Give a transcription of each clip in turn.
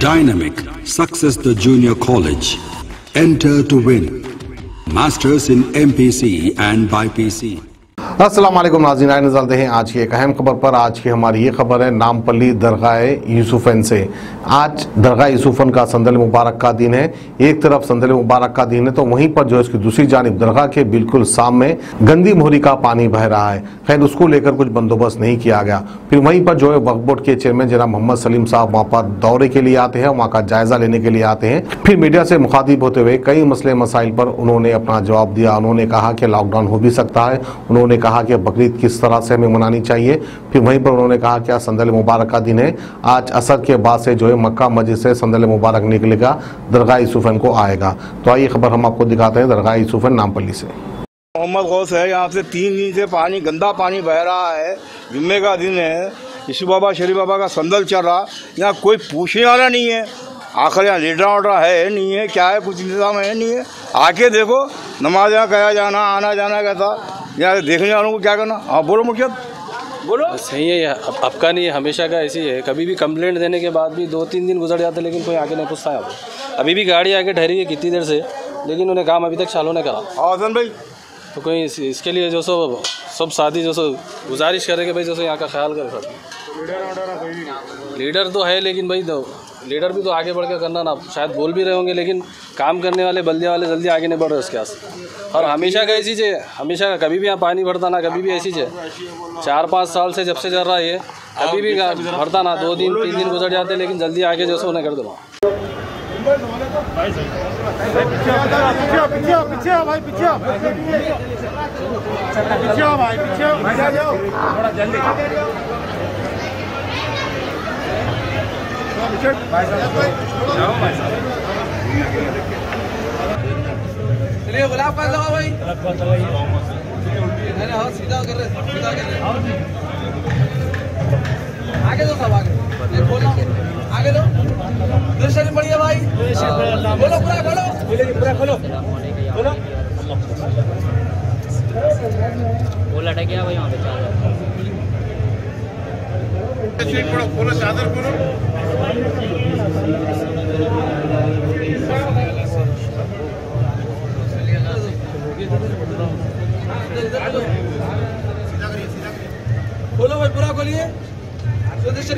Dynamic Success the Junior College. Enter to win. Masters in MPC and BIPC. Aslam नाजीन आए नज़र हैं आज की एक अहम खबर पर। आज की हमारी ये खबर है, नामपल्ली दरगाह यूसुफन से। आज दरगाह यूसुफन का संदल मुबारक का दिन है। एक तरफ़ संदल मुबारक का दिन है तो वहीं पर जो है इसकी दूसरी जानब दरगाह के बिल्कुल सामने गंदी मोहरी का पानी बह रहा है। खैर, उसको लेकर कुछ बंदोबस्त नहीं किया गया। फिर वहीं पर जो है वक्फ बोर्ड के चेयरमैन जनाब मोहम्मद सलीम साहब वहाँ पर दौरे के लिए आते हैं, वहाँ का जायजा लेने के लिए आते हैं। फिर मीडिया से मुखातिब होते हुए कई मसले मसाइल पर उन्होंने अपना जवाब दिया। उन्होंने कहा कि लॉकडाउन हो भी सकता है। उन्होंने कहा कि बकरीद किस तरह से हमें मनानी चाहिए। फिर वहीं पर उन्होंने कहा कि आज संदल मुबारक का दिन है? आज असर के बाद से जो है मक्का मस्जिद से संदल मुबारक निकलेगा, दरगाह यूसुफन को आएगा। तो आइए खबर हम आपको दिखाते हैं दरगाह यूसुफन नामपल्ली से। मोहम्मद गौस है, यहाँ से तीन दिन से पानी, गंदा पानी बह रहा है। जुम्मे का दिन है, यशु बाबा शरीफ बाबा का संदल चल रहा। यहाँ कोई पूछने वाला नहीं है। आखिर यहाँ लीडरा वडरा है नहीं है, क्या है कुछ इंतज़ाम है नहीं है। आके देखो, नमाज़ यहाँ कहा जाना, आना जाना कैसा यहाँ देखने वालों को क्या करना? हाँ बोलो मुखिया। बोलो। सही है ये अब अब का नहीं है हमेशा का ऐसी है। कभी भी कंप्लेंट देने के बाद भी दो तीन दिन गुजर जाते लेकिन कोई आगे नहीं पूछता है अभी भी गाड़ी आके ठहरी है कितनी देर से लेकिन उन्हें काम अभी तक चालू नहीं करा। हाँ भाई। तो कोई इस, इसके लिए जो सो सब साथी जो सो गुजारिश करे कि भाई जो सो यहाँ का ख्याल करे सब। लीडर तो है लेकिन भाई तो लीडर भी तो आगे बढ़ के करना ना शायद बोल भी रहे होंगे लेकिन काम करने वाले बल्दिया वाले जल्दी आगे नहीं बढ़ रहे उसके पास और हमेशा का ऐसी है हमेशा कभी भी यहाँ पानी भरता ना कभी भी ऐसी है चार पाँच साल से जब से चल रहा है ये कभी भी भरता ना दो दिन तीन दिन गुजर जाते लेकिन जल्दी आगे जो सो उन्हें कर दो चलिए गुलाब का लगाओ भाई। नहीं हाँ सीधा कर रहे सीधा कर रहे। आगे दो सब आगे। ये खोलो आगे दो। दृश्य नहीं बढ़िया भाई। बोलो पूरा खोलो। पूरा खोलो बोलो वो लटक गया भाई वहाँ पे चादर। खोलो भाई पूरा खोलिए स्वदेश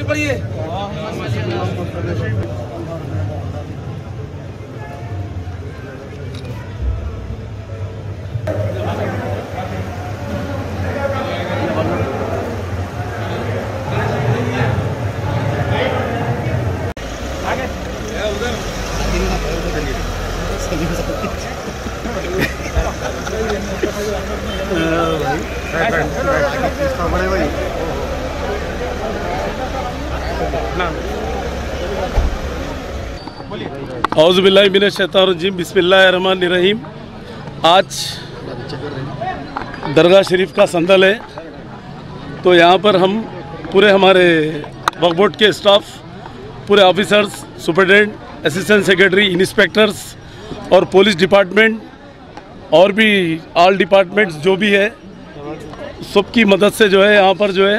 शरीफ पढ़िए अज़बिल्लाशैतारजीम बिसमीम आज दरगाह शरीफ का संदल है। तो यहाँ पर हम पूरे हमारे वक्फ बोर्ड के स्टाफ, पूरे officers, superintendent, assistant secretary, inspectors और पुलिस डिपार्टमेंट और भी ऑल डिपार्टमेंट्स जो भी है, सबकी मदद से जो है यहाँ पर जो है,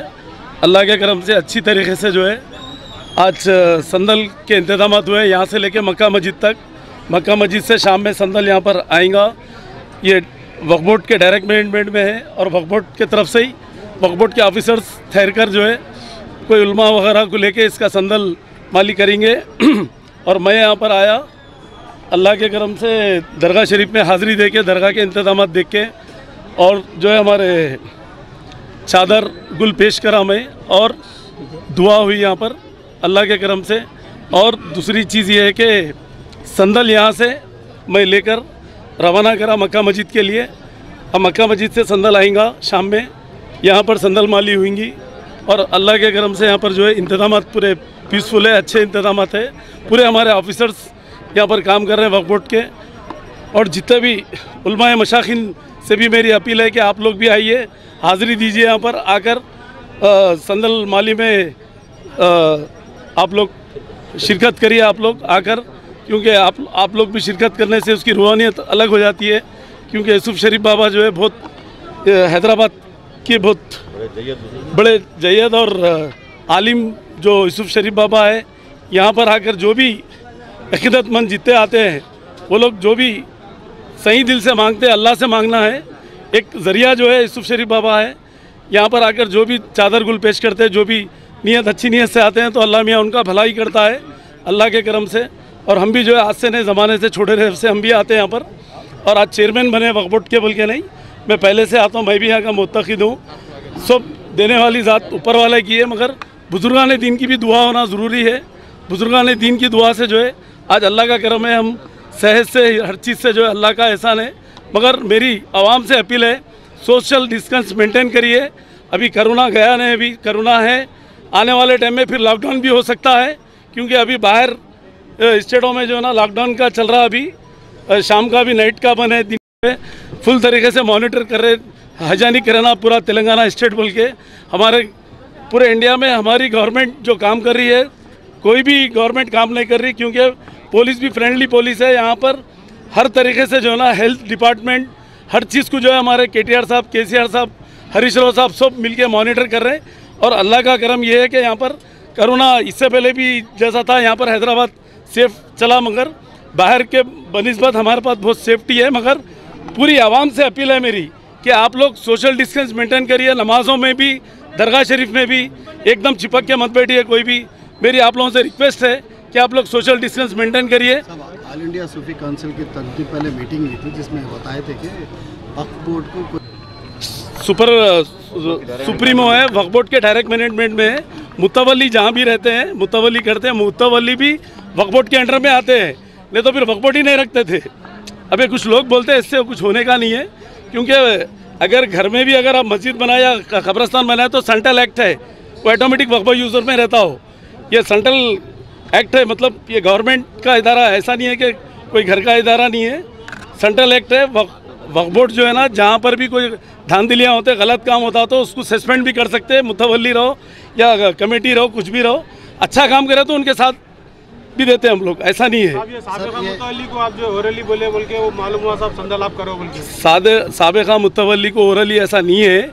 अल्लाह के करम से अच्छी तरीके से जो है आज संदल के इंतज़ाम हुए यहाँ से लेके मक्का मस्जिद तक। मक्का मस्जिद से शाम में संदल यहाँ पर आएगा। ये वक्फ बोर्ड के डायरेक्ट मैनेजमेंट में है और वक्फ बोर्ड के तरफ़ से ही वक्फ बोर्ड के ऑफिसर्स ठहर कर जो है, कोई उल्मा वगैरह को लेके इसका संदल माली करेंगे। और मैं यहाँ पर आया। अल्लाह के करम से दरगाह शरीफ में हाज़िरी दे के, दरगाह के इंतज़ाम देख के और जो है हमारे चादर गुल पेश करा मैं और दुआ हुई यहाँ पर। अल्लाह के करम से। और दूसरी चीज़ ये है कि संदल यहाँ से मैं लेकर रवाना करा मक्का मस्जिद के लिए। अब मक्का मस्जिद से संदल आएगा शाम में। यहाँ पर संदल माली हुएँगी और अल्लाह के करम से यहाँ पर जो है इंतज़ाम पूरे पीसफुल है अच्छे इंतज़ाम है। पूरे हमारे ऑफिसर्स यहाँ पर काम कर रहे हैं वक्फ बोर्ड के। और जितने भी उलमाए मशाखिन से भी मेरी अपील है कि आप लोग भी आइए हाज़िरी दीजिए यहाँ पर आकर। आ, संदल माली में आ, आप लोग शिरकत करिए आप लोग आकर, क्योंकि आप आप लोग भी शिरकत करने से उसकी रूहानियत अलग हो जाती है, क्योंकि यूसुफ शरीफ बाबा जो है बहुत हैदराबाद के बहुत बड़े जैद और आलिम जो यूसुफ शरीफ बाबा है, यहाँ पर आकर जो भी अकीदतमंद जितने आते हैं, वो लोग जो भी सही दिल से मांगते हैं, अल्लाह से मांगना है, एक ज़रिया जो है यूसुफ शरीफ बाबा है, यहाँ पर आकर जो भी चादर गुल पेश करते हैं, जो भी नीयत अच्छी नीयत से आते हैं तो अल्लाह मियाँ उनका भलाई करता है, अल्लाह के करम से। और हम भी जो है, आज से नए ज़माने से छोटे रहे से हम भी आते हैं यहाँ पर। और आज चेयरमैन बने वक्फ बोर्ड के बोल के नहीं। मैं पहले से आता हूँ, मैं भी यहाँ का मुतखिद हूँ। सब देने वाली ज़ात ऊपर वाले की है, मगर बुजुर्गान दीन की भी दुआ होना ज़रूरी है। बुजुर्गान दीन की दुआ से जो है, आज अल्लाह का करम है, हम सेहत से, हर चीज़ से जो है, अल्लाह का एहसान है। मगर मेरी आवाम से अपील है, सोशल डिस्टेंस मेंटेन करिए। अभी करोना गया नहीं, अभी करोना है आने वाले टाइम में फिर लॉकडाउन भी हो सकता है, क्योंकि अभी बाहर स्टेटों में जो है ना लॉकडाउन का चल रहा है अभी शाम का भी नाइट का बन है दिन में फुल तरीके से मॉनिटर कर रहे हजानी कराना पूरा तेलंगाना स्टेट बोल के, हमारे पूरे इंडिया में हमारी गवर्नमेंट जो काम कर रही है, कोई भी गवर्नमेंट काम नहीं कर रही, क्योंकि पुलिस भी फ्रेंडली पुलिस है यहाँ पर, हर तरीके से जो है ना हेल्थ डिपार्टमेंट हर चीज़ को जो है हमारे के साहब के साहब हरीश राव साहब, सब मिलके मॉनिटर कर रहे हैं। और अल्लाह का करम ये है कि यहाँ पर करोना इससे पहले भी जैसा था यहाँ पर हैदराबाद सेफ़ चला मगर बाहर के बनस्बत हमारे पास बहुत सेफ्टी है मगर पूरी आवाम से अपील है मेरी कि आप लोग सोशल डिस्टेंस मेंटेन करिए नमाज़ों में भी दरगाह शरीफ में भी एकदम चिपक के मत बैठिए कोई भी। मेरी आप लोगों से रिक्वेस्ट है कि आप लोग सोशल डिस्टेंस मेंटेन करिए। ऑल इंडिया सूफी काउंसिल की तरफ़ पहले मीटिंग हुई थी जिसमें बताए थे कि वक्फ बोर्ड को सुपर सुप्रीमो है वक्फ बोर्ड के डायरेक्ट मैनेजमेंट में है। मुतवली जहाँ भी रहते हैं मुतवली करते हैं मुतवली भी वक्फ बोर्ड के अंडर में आते हैं। नहीं तो फिर वक्फ बोर्ड ही नहीं रखते थे। अभी कुछ लोग बोलते हैं, इससे कुछ होने का नहीं है। क्योंकि अगर घर में भी अगर आप मस्जिद बनाए या कब्रस्तान बनाए तो सेंट्रल एक्ट है। वो ऑटोमेटिक वक्फ यूज़र में रहता हो। ये सेंट्रल एक्ट है मतलब ये गवर्नमेंट का इदारा, ऐसा नहीं है कि कोई घर का इदारा नहीं है। सेंट्रल एक्ट है वक्फ वक्फ बोर्ड जो है ना जहाँ पर भी कोई धांधलियाँ होते गलत काम होता तो उसको सस्पेंड भी कर सकते हैं मुतवली रहो या कमेटी रहो कुछ भी रहो। अच्छा काम करे तो उनके साथ भी देते हैं हम लोग ऐसा नहीं है। साबिका मुतवली को आप जो ओरली बोले बोल के वो मालूम हुआ साहब संदल आप करो बोल सादे सबका मुतवली को ओरली ऐसा नहीं है।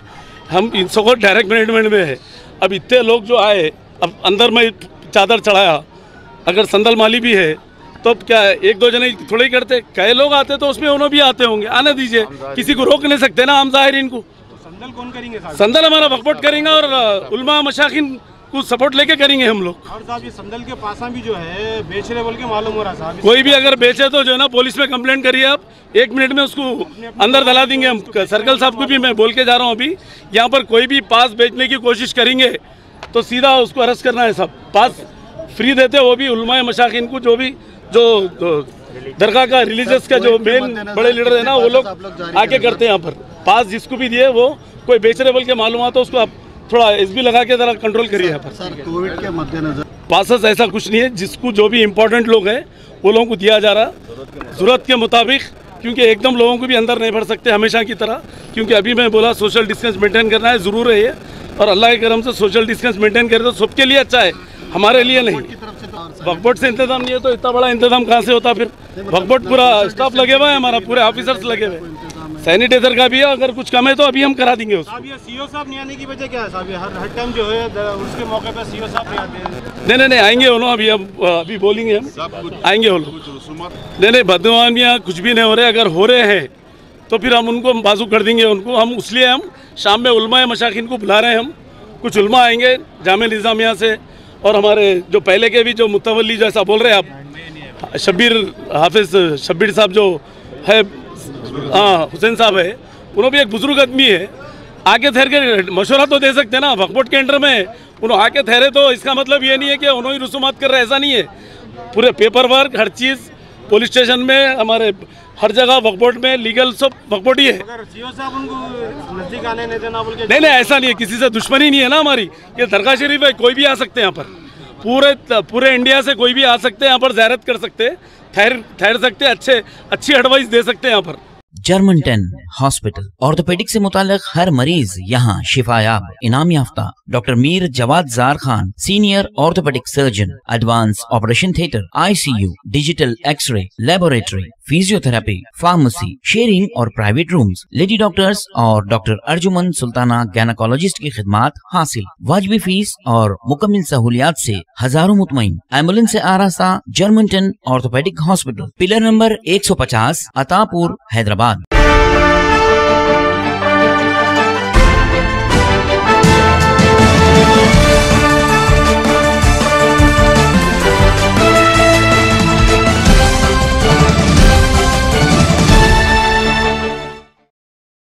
हम इन सबको डायरेक्ट मैनेजमेंट में है। अब इतने लोग जो आए अब अंदर में चादर चढ़ाया अगर संदल माली भी है तो अब क्या है? एक दो जने थोड़े ही करते। कई लोग आते तो उसमें उन्होंने भी आते होंगे। आने दीजिए। किसी को रोक नहीं सकते ना हम ज़ाहिर इनको। संदल कौन करेंगे संदल हमारा वकबट करेंगे और उलमा मशाकिन को सपोर्ट लेके करेंगे हम लोग। और साहब ये संदल के पासा भी जो है बेच रहे बोल के मालूम हो रहा है साहब। कोई भी अगर बेचे तो जो है ना पुलिस में कंप्लेंट करिए आप। एक मिनट में उसको अंदर दला देंगे हम। सर्कल साहब को भी मैं बोल के जा रहा हूँ अभी। यहाँ पर कोई भी पास बेचने की कोशिश करेंगे तो सीधा उसको अरेस्ट करना है सब। पास फ्री देते वो भी उलमाए मशाखिन को जो भी जो, दरगाह का रिलीजियस का जो मेन बड़े लीडर है ना वो लोग आके करते हैं यहाँ पर। पास जिसको भी दिए वो कोई बेच बल के मालूम आता उसको आप थोड़ा एस बी लगा के जरा कंट्रोल करिए यहाँ पर। कोविड के मद्देनजर। पासस ऐसा कुछ नहीं है जिसको जो भी इम्पोर्टेंट लोग हैं वो लोगों को दिया जा रहा। ज़रूरत के मुताबिक क्योंकि एकदम लोगों को भी अंदर नहीं भर सकते हमेशा की तरह क्योंकि अभी मैं बोला सोशल डिस्टेंस मेंटेन करना है ज़रूर है ये। और अल्लाह के करम से सोशल डिस्टेंस मेंटेन करें तो सबके लिए अच्छा है हमारे लिए नहीं। वकबोट से इंतज़ाम नहीं है तो इतना बड़ा इंतज़ाम कहाँ से होता फिर? वकबोट पूरा स्टाफ लगे हुआ है हमारा पूरे ऑफिसर्स लगे हुए हैं। सैनिटाइजर का भी है अगर कुछ कम है तो अभी हम करा देंगे उसको। साहब ये सीओ साहब नहीं आने की वजह क्या है साहब हर हर टाइम जो है उसके मौके पर सीओ साहब नहीं आते हैं। नहीं नहीं नहीं आएँगे वो लोग अभी अब अभी बोलेंगे हम। आएँगे वो लोग। नहीं नहीं बदवानियाँ कुछ भी नहीं हो रहे अगर हो रहे हैं तो फिर हम उनको बाजू कर देंगे उनको। हम इसलिए हम शाम में उलमा मशाखिन को बुला रहे हैं हम। कुछ उलमा आएँगे जाम निज़ामिया से और हमारे जो पहले के भी जो मुतवली जैसा बोल रहे हैं आप, शब्बीर, हाफिज शब्बीर साहब जो है हाँ हुसैन साहब है उन्होंने भी एक बुज़ुर्ग आदमी है। आके ठहर के मशवरा तो दे सकते हैं ना वक्फोट के अंडर में। उन्होंने आके ठहरे तो इसका मतलब ये नहीं है कि उन्होंने रसूमात कर रहे, ऐसा नहीं है। पूरे पेपर वर्क हर चीज़, पुलिस स्टेशन में, हमारे हर जगह वकबोट में लीगल सब वकबोट ही है। नहीं के नहीं नहीं ऐसा नहीं है किसी से दुश्मनी नहीं है ना हमारी। ये दरगाह शरीफ है कोई भी आ सकते हैं यहाँ पर। पूरे पूरे इंडिया से कोई भी आ सकते हैं यहाँ पर जैरत कर सकते हैं ठहर ठहर सकते हैं अच्छे अच्छी एडवाइस दे सकते हैं यहाँ पर। जर्मन टेन हॉस्पिटल ऑर्थोपेडिक से मुतालिक हर मरीज़ यहाँ शिफायाब, इनाम याफ्ता। Doctor Mir Jawad Zar Khan senior orthopaedic surgeon advance operation theatre ICU digital X ray laboratory physiotherapy pharmacy sharing और प्राइवेट रूम्स लेडी डॉक्टर्स और डॉक्टर अर्जुमन सुल्ताना गैनाकोलॉजिस्ट की खिदमत हासिल। वाजबी फ़ीस और मुकम्मल सहूलियात से हज़ारों मुतमिन एंबुलेंस ऐसी से आरास्ता Germanton orthopaedic hospital pillar number 150 Attapur, Hyderabad. Chabad.